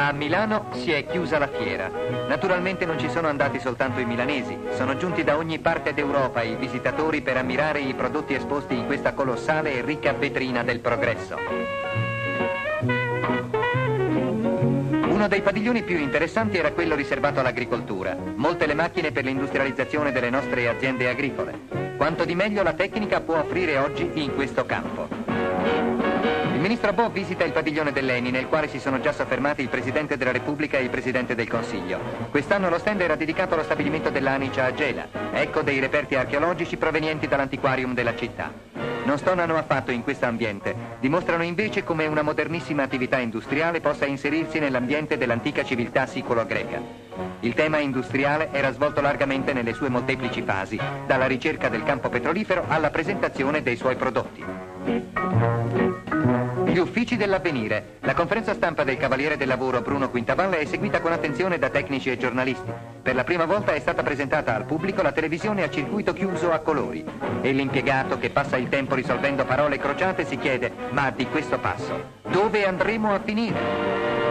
A Milano si è chiusa la fiera. Naturalmente non ci sono andati soltanto i milanesi, sono giunti da ogni parte d'Europa i visitatori per ammirare i prodotti esposti in questa colossale e ricca vetrina del progresso. Uno dei padiglioni più interessanti era quello riservato all'agricoltura. Molte le macchine per l'industrializzazione delle nostre aziende agricole. Quanto di meglio la tecnica può offrire oggi in questo campo. Il ministro Bo visita il padiglione dell'ENI nel quale si sono già soffermati il Presidente della Repubblica e il Presidente del Consiglio. Quest'anno lo stand era dedicato allo stabilimento dell'Anica a Gela. Ecco dei reperti archeologici provenienti dall'antiquarium della città. Non stonano affatto in questo ambiente, dimostrano invece come una modernissima attività industriale possa inserirsi nell'ambiente dell'antica civiltà siculo-greca. Il tema industriale era svolto largamente nelle sue molteplici fasi, dalla ricerca del campo petrolifero alla presentazione dei suoi prodotti. Gli uffici dell'avvenire. La conferenza stampa del Cavaliere del Lavoro Bruno Quintavalle è seguita con attenzione da tecnici e giornalisti. Per la prima volta è stata presentata al pubblico la televisione a circuito chiuso a colori. E l'impiegato che passa il tempo risolvendo parole crociate si chiede, ma di questo passo, dove andremo a finire?